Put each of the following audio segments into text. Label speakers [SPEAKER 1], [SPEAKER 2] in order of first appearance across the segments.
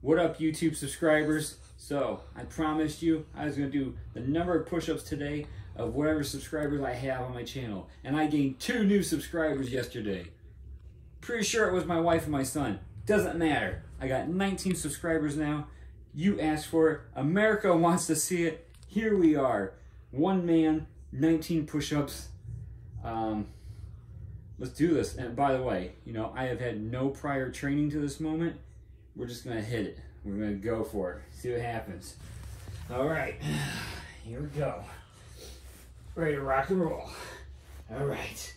[SPEAKER 1] What up YouTube subscribers? So I promised you I was gonna do the number of push-ups today of whatever subscribers I have on my channel. And I gained two new subscribers yesterday. Pretty sure it was my wife and my son. Doesn't matter. I got 19 subscribers now. You asked for it. America wants to see it. Here we are. One man, 19 push-ups. Um, let's do this. And by the way, you know, I have had no prior training to this moment. We're just gonna hit it. We're gonna go for it. See what happens. All right, here we go. Ready to rock and roll. All right.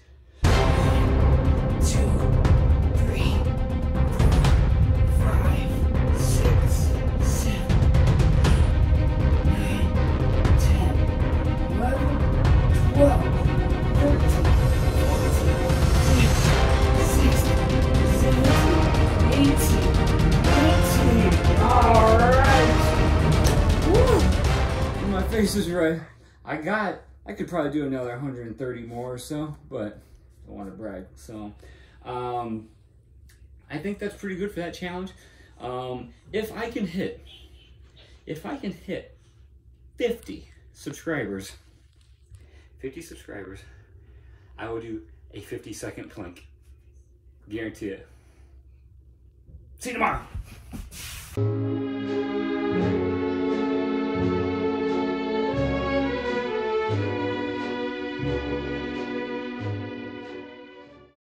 [SPEAKER 1] Face is red. I got, I could probably do another 130 more or so, but I don't want to brag. So, um, I think that's pretty good for that challenge. Um, if I can hit, if I can hit 50 subscribers, 50 subscribers, I will do a 50 second plank. Guarantee it. See you tomorrow.